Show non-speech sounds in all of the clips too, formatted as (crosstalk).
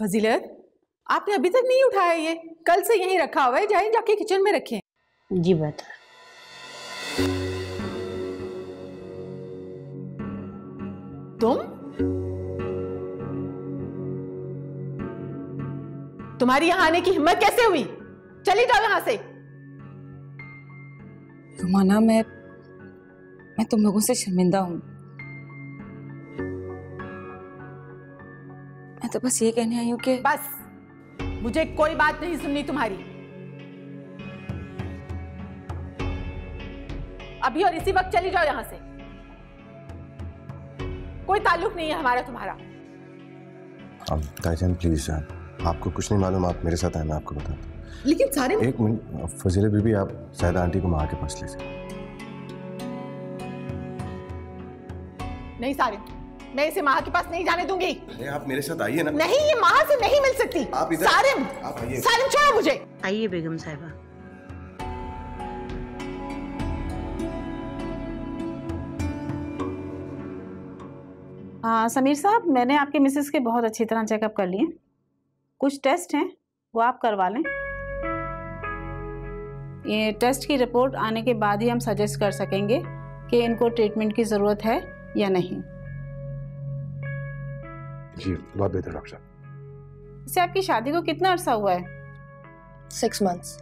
फजीलत? आपने अभी तक नहीं उठाया ये। कल से यहीं रखा हुआ है जाए जाके किचन में रखें। जी बेहतर तुम? तुम्हारी यहाँ आने की हिम्मत कैसे हुई? चली जाओ यहाँ से। रुमाना मैं मैं तुम लोगों से शर्मिंदा हूँ। मैं तो बस ये कहने आई हूँ कि बस। मुझे कोई बात नहीं सुननी तुम्हारी। अभी और इसी वक्त चली जाओ यहाँ से। कोई ताल्लुक नहीं है हमारा तुम्हारा। अब ताईजान प्लीज़ आपको कुछ नहीं मालूम आप मेरे साथ आए मैं आपको बताता हूँ। लेकिन सारे एक मिनट फजीले बीबी आप सैदा आंटी को माँ के पास ले जाए। नहीं सारे। मैं इसे माँ के पास नहीं जाने दूँगी। अरे आप मेरे साथ आइए ना। नहीं ये माँ से नहीं मिल सकती। आप इधर- सारिम आप आइए। सारिम छोड़ो मुझे। आइए बेगम साहिबा। हाँ समीर साहब मैंने आपके मिसेस के बहुत अच्छी तरह चेकअप कर लिए। कुछ टेस्ट हैं वो आप करवा लें। ये टेस्ट की रिपोर्ट आने के बाद ही हम सजेस्ट कर सकेंगे कि इनको ट्रीटमेंट की ज़रूरत है या नहीं। जी बहुत बेहतर डॉक्टर साहब। इससे आपकी शादी को कितना अरसा हुआ है? सिक्स मंथ्स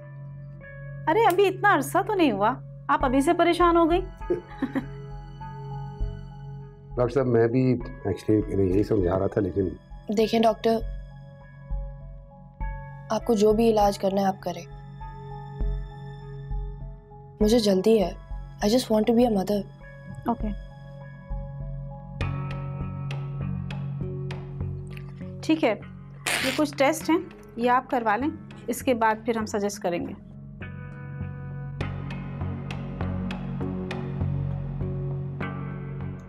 अरे अभी इतना अरसा तो नहीं हुआ। आप अभी से परेशान हो गई। डॉक्टर साहब मैं भी एक्चुअली इन्हें यही समझा रहा था लेकिन देखें डॉक्टर आपको जो भी इलाज करना है आप करें। मुझे जल्दी है। I just want to be a mother okay ठीक है? ये कुछ टेस्ट हैं ये आप करवा लें इसके बाद फिर हम सजेस्ट करेंगे।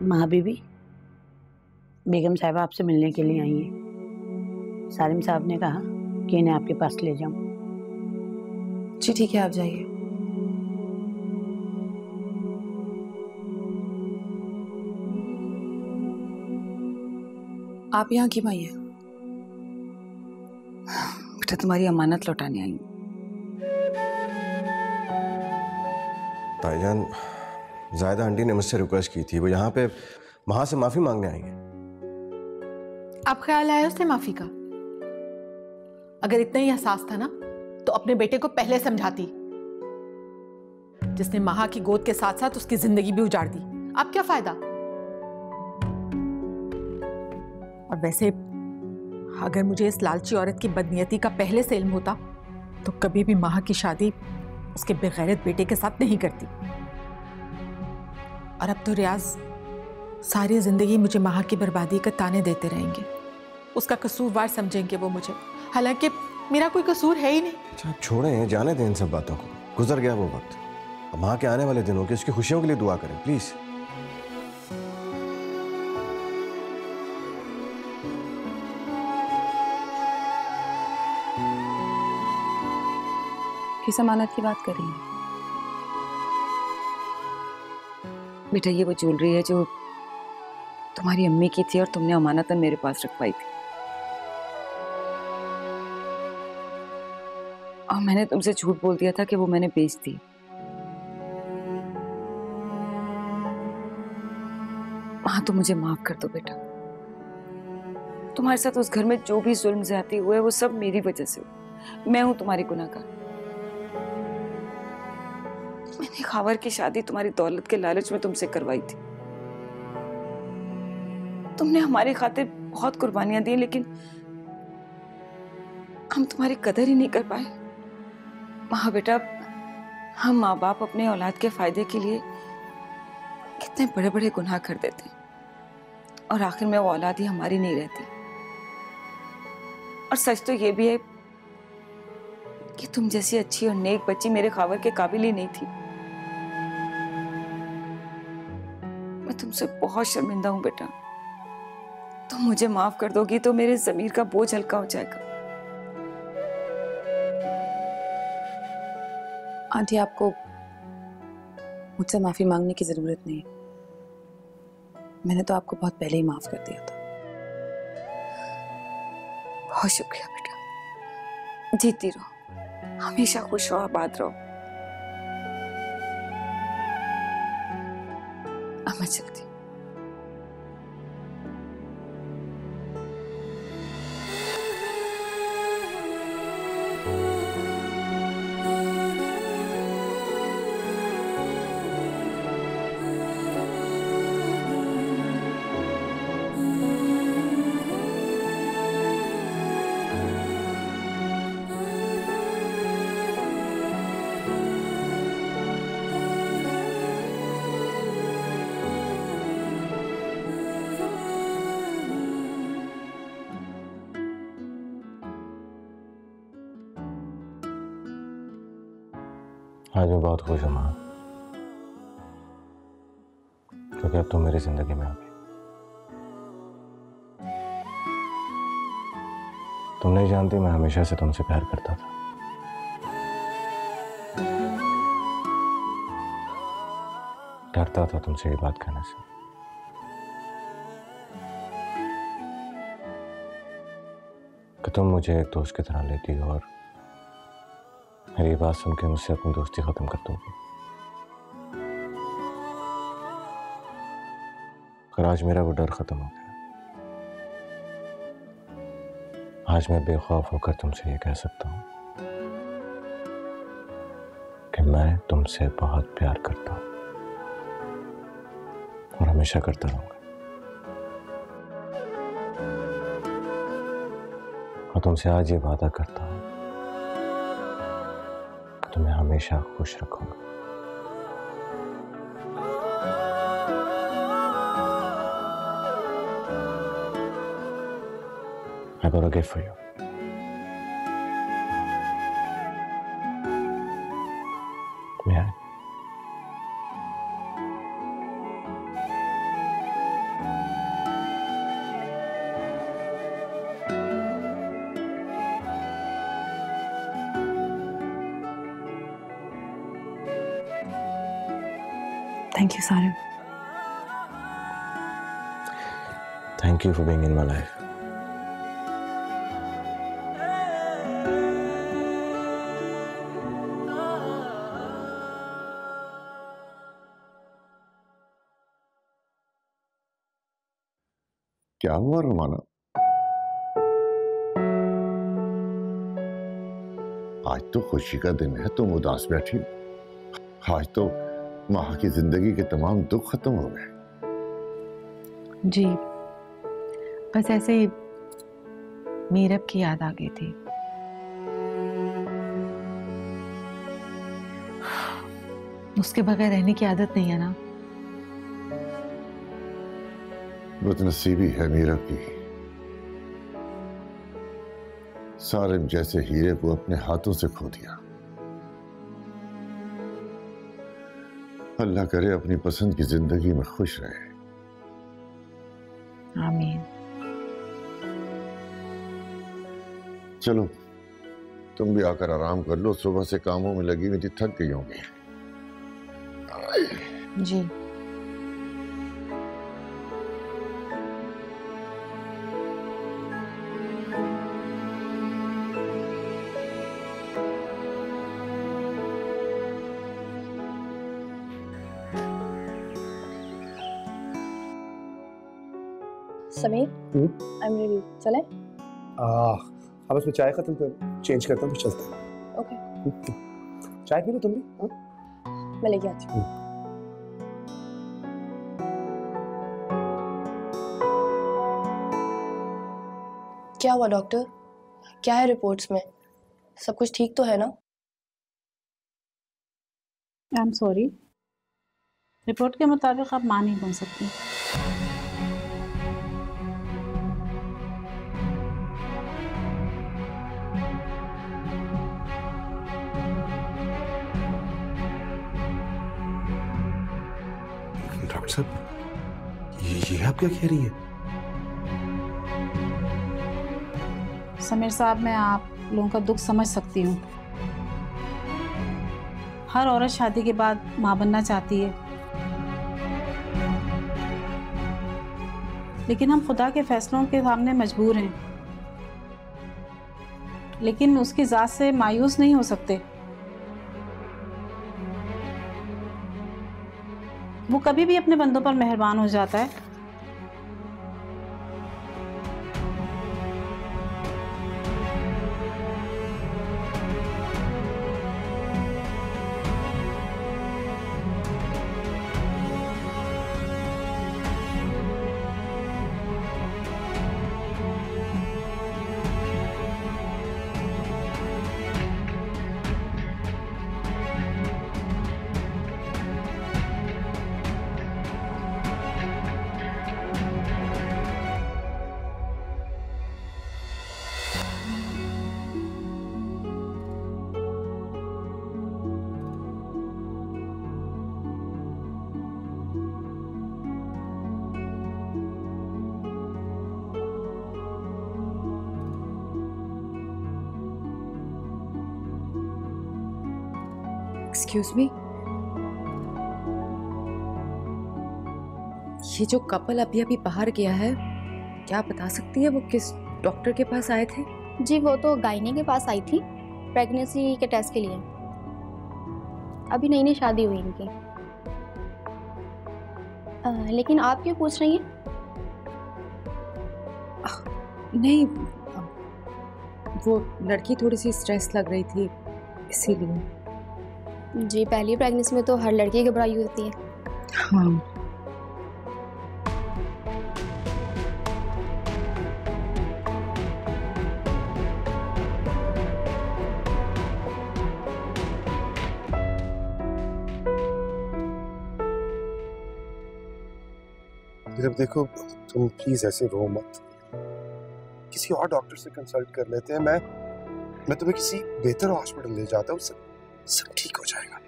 माँ बीबी बेगम साहिबा आपसे मिलने के लिए आई हैं। सालिम साहब ने कहा कि इन्हें आपके पास ले जाऊँ। जी ठीक है आप जाइए। आप यहाँ क्यों आई है? बेटा तुम्हारी अमानत लौटाने आई हूँ। ताईजान जायदा आंटी ने मुझसे रिक्वेस्ट की थी। वो यहाँ पे वहाँ से माफ़ी मांगने आई है। अब ख्याल आया उसने माफ़ी का? अगर इतना ही एहसास था ना तो अपने बेटे को पहले समझाती। जिसने महा की गोद के साथ साथ उसकी ज़िंदगी भी उजाड़ दी। अब क्या फ़ायदा? और वैसे अगर मुझे इस लालची औरत की बदनीयती का पहले से इल्म होता तो कभी भी माह की शादी उसके बेगैरत बेटे के साथ नहीं करती। और अब तो रियाज, सारी ज़िंदगी मुझे माह की बर्बादी का ताने देते रहेंगे। उसका कसूरवार समझेंगे वो मुझे। हालाँकि मेरा कोई कसूर है ही नहीं। अच्छा छोड़ें, जाने दें इन सब बातों को। गुजर गया वो वक्त। माँ के आने वाले दिनों की उसकी खुशियों के लिए दुआ करें प्लीज़ किस अमानत की बात कर रही है। बेटा, ये वो ज्वेलरी है जो तुम्हारी अम्मी की थी और तुमने अमानतन मेरे पास रखवाई थी। और मैंने तुमसे झूठ बोल दिया था कि वो मैंने बेच दी। हाँ तो मुझे माफ़ कर दो बेटा। तुम्हारे साथ उस घर में जो भी जुल्म ज्यादती हुए वो सब मेरी वजह से हुआ मैं हूँ तुम्हारी गुनाहगार। मैंने खावर की शादी तुम्हारी दौलत के लालच में तुमसे करवाई थी। तुमने हमारी खातिर बहुत कुर्बानियाँ दी, लेकिन हम तुम्हारी कदर ही नहीं कर पाए। हाँ बेटा हम माँ बाप अपने औलाद के फ़ायदे के लिए कितने बड़े बड़े गुनाह कर देते हैं, और आखिर में वो औलाद ही हमारी नहीं रहती। और सच तो ये भी है कि तुम जैसी अच्छी और नेक बच्ची मेरे खावर के काबिल ही नहीं थी। तुमसे बहुत शर्मिंदा हूँ बेटा। तुम मुझे माफ़ कर दोगी तो मेरे जमीर का बोझ हल्का हो जाएगा। आंटी आपको मुझसे माफ़ी मांगने की ज़रूरत नहीं। मैंने तो आपको बहुत पहले ही माफ़ कर दिया था। बहुत शुक्रिया बेटा। जीती रहो। हमेशा खुश रहो आबाद रहो। अब आज मैं बहुत खुश हूँ, माँ। क्योंकि अब तुम मेरी ज़िंदगी में आ गई। तुम नहीं जानती, मैं हमेशा से तुमसे प्यार करता था। डरता था तुमसे ये बात कहने से। कि तुम मुझे एक दोस्त की तरह लेती हो और मेरी बात सुन के मुझसे अपनी दोस्ती खत्म कर दोगी। पर आज मेरा वो डर खत्म हो गया। आज मैं बेखौफ होकर तुमसे ये कह सकता हूँ कि मैं तुमसे बहुत प्यार करता हूँ और हमेशा करता रहूँगा। और तुमसे आज ये वादा करता हूँ कि तुम्हें हमेशा खुश रखूँगा I got a gift for you. You for being in my life. क्या हुआ रोमाना आज तो खुशी का दिन है तुम उदास बैठी हो। आज तो माँ की ज़िंदगी के तमाम दुख खत्म हो गए जी बस ऐसे ही मीरब की याद आ गई थी। उसके बगैर रहने की आदत नहीं है ना? बदनसीबी है मीरा की। सारिम जैसे हीरे को अपने हाथों से खो दिया। अल्लाह करे अपनी पसंद की ज़िंदगी में खुश रहे। आमीन। चलो तुम भी आकर आराम कर लो सुबह से कामों में लगी हुई थी थक गई होंगी। जी। समीर आई एम रेडी चले? आ, अब उसमें चाय खत्म कर चेंज करता हूँ फिर चलते हैं। ओके चाय पी लो तुम भी हाँ? मैं लेके आती हूँ। क्या हुआ डॉक्टर क्या है रिपोर्ट्स में? सब कुछ ठीक तो है ना? आई एम सॉरी रिपोर्ट के मुताबिक आप माँ नहीं बन सकती। डॉक्टर साहब ये, ये आप क्या कह रही हैं? समीर साहब मैं आप लोगों का दुख समझ सकती हूँ। हर औरत शादी के बाद माँ बनना चाहती है। लेकिन हम खुदा के फैसलों के सामने मजबूर हैं। लेकिन उसकी ज़ात से मायूस नहीं हो सकते। वो कभी भी अपने बंदों पर मेहरबान हो जाता है। एक्सक्यूज मी ये जो कपल अभी अभी बाहर गया है क्या बता सकती है वो किस डॉक्टर के पास आए थे? जी वो तो गायनी के पास आई थी प्रेगनेंसी के टेस्ट के लिए। अभी नई नई शादी हुई इनकी। अ, लेकिन आप क्यों पूछ रही हैं? नहीं वो लड़की थोड़ी सी स्ट्रेस लग रही थी इसीलिए। जी, पहली प्रेगनेंसी में तो हर लड़की घबराई होती है। हाँ। जब देखो, तुम प्लीज़ ऐसे रो मत। किसी और डॉक्टर से कंसल्ट कर लेते हैं। मैं मैं तुम्हें किसी बेहतर हॉस्पिटल ले जाता हूँ सब ठीक हो जाएगा।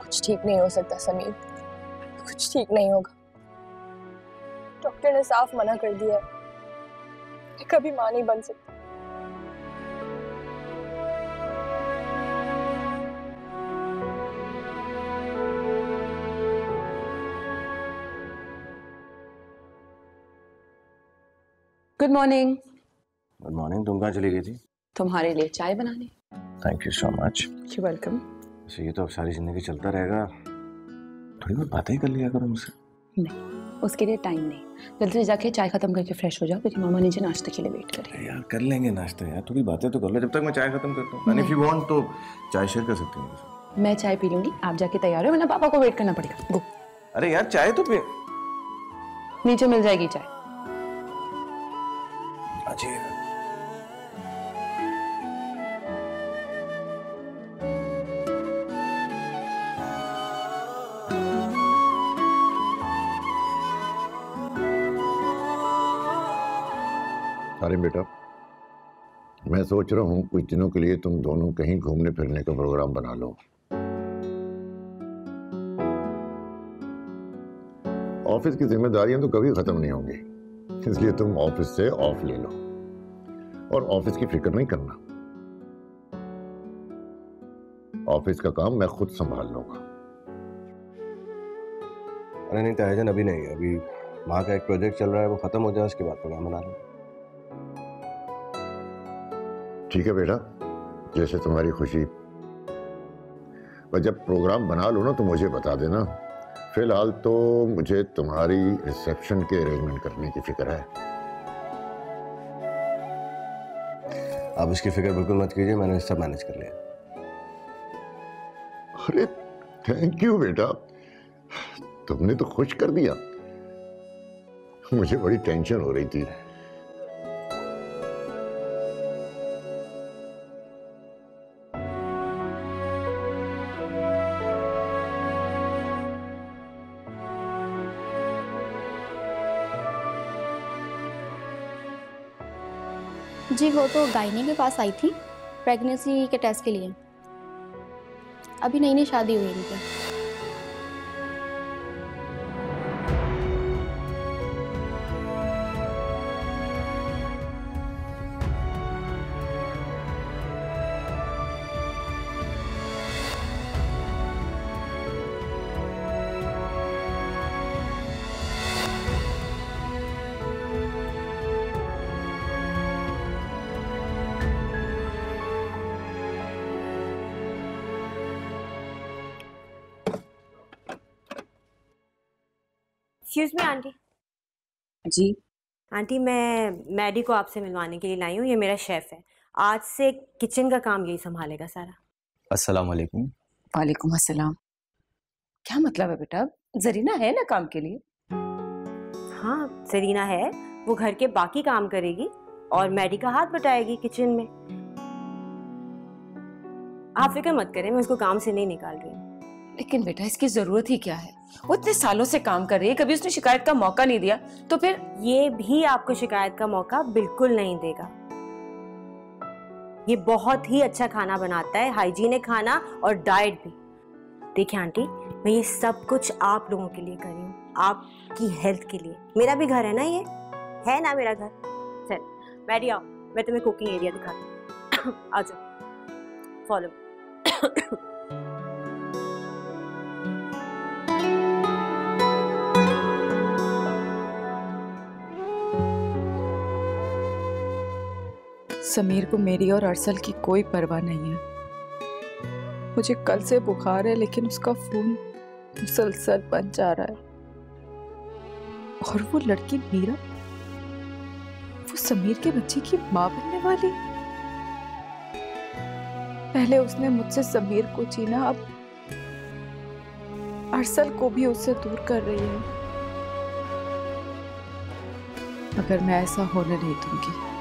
कुछ ठीक नहीं हो सकता समीर। कुछ ठीक नहीं होगा। डॉक्टर ने साफ़ मना कर दिया है। मैं कभी माँ नहीं बन सकती। गुड मॉर्निंग गुड मॉर्निंग तुम कहाँ चली गई थी? तुम्हारे लिए चाय बनाने। Thank you so much you welcome वैसे ये तो अब सारी ज़िंदगी चलता रहेगा। थोड़ी बहुत बातें कर लिया करो मुझसे नहीं उसके लिए टाइम नहीं। जल्दी से जाके चाय खत्म करके फ्रेश हो जाओ क्योंकि मामा नीचे नाश्ते के लिए वेट कर। रही अरे यार कर लेंगे नाश्ता यार। थोड़ी बातें तो कर लो। जब तक मैं चाय खत्म करता हूँ। एंड इफ़ यू वांट तो चाय शेयर कर सकती हूँ है मैं चाय पी लूँगी। आप जाके तैयार हो वरना पापा को वेट करना पड़ेगा। गो अरे यार चाय तो पी। नीचे मिल जाएगी चाय। अजय। मैं सोच रहा हूँ, कुछ दिनों के लिए तुम दोनों कहीं घूमने फिरने का प्रोग्राम बना लो। ऑफ़िस की जिम्मेदारियाँ तो कभी खत्म नहीं होंगी, इसलिए तुम ऑफ़िस से ऑफ़ ले लो और ऑफ़िस की फ़िक्र नहीं करना। ऑफ़िस का काम मैं खुद संभाल लूँगा। अरे नहीं तायाजन अभी नहीं, अभी वहाँ का एक प्रोजेक्ट चल रहा है, वो खत्म हो जाए, उसके बाद प्रोग्राम बना लो। ठीक है बेटा, जैसे तुम्हारी खुशी। पर जब प्रोग्राम बना लो ना तो मुझे बता देना। फ़िलहाल तो मुझे तुम्हारी रिसेप्शन के अरेंजमेंट करने की फ़िक्र है। आप इसकी फ़िक्र बिल्कुल मत कीजिए, मैंने सब मैनेज कर लिया। अरे थैंक यू बेटा। तुमने तो खुश कर दिया। मुझे बड़ी टेंशन हो रही थी। वो तो गायनी के पास आई थी प्रेगनेंसी के टेस्ट के लिए। अभी नई नई शादी हुई इनकी। Excuse me aunty ji. Aunty मैं मैडी को आपसे मिलवाने के लिए लाई हूँ ये मेरा शेफ है। आज से किचन का काम यही संभालेगा सारा। अस्सलाम वालेकुम वालेकुम अस्सलाम। क्या मतलब है बेटा? जरीना है ना काम के लिए? हाँ जरीना है। वो घर के बाकी काम करेगी और मैडी का हाथ बटाएगी किचन में। आप फ़िक्र मत करें मैं उसको काम से नहीं निकाल रही हूँ। लेकिन बेटा, इसकी ज़रूरत ही क्या है? वो इतने सालों से काम कर रही है, कभी उसने शिकायत का मौका नहीं दिया तो फिर ये भी आपको शिकायत का मौका बिल्कुल नहीं देगा। ये बहुत ही अच्छा खाना बनाता है, हाइजीनिक खाना और डाइट भी। देखिए आंटी, मैं ये सब कुछ आप लोगों के लिए कर रही हूँ, आपकी हेल्थ के लिए। मेरा भी घर है ना ये? है ना मेरा घर? चल मैडी आओ। मैं तुम्हें कुकिंग एरिया दिखाती हूँ। (coughs) आ जाओ। फॉलो समीर को मेरी और अरसल की कोई परवाह नहीं है। मुझे कल से बुखार है, लेकिन उसका फ़ोन मुसलसल बन जा रहा है। और वो लड़की मीरा? वो समीर के बच्चे की माँ बनने वाली? पहले उसने मुझसे समीर को छीना अब अरसल को भी उससे दूर कर रही है। अगर मैं ऐसा होने नहीं दूँगी।